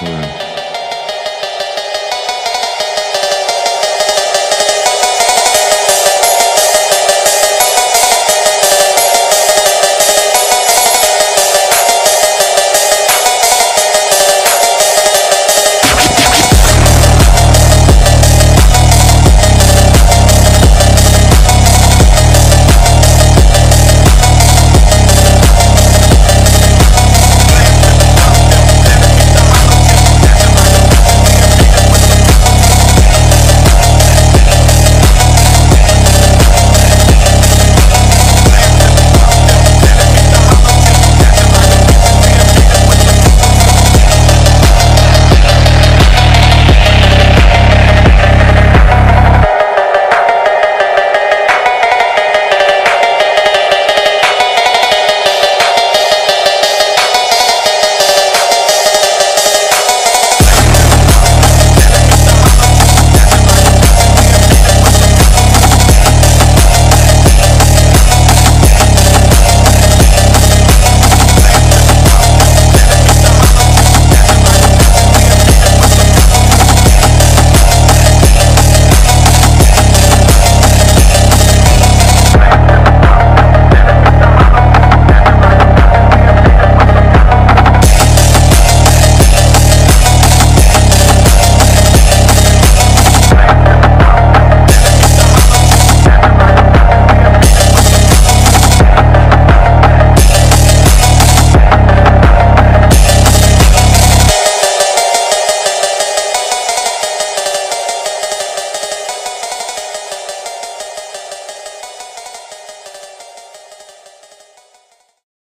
Mm.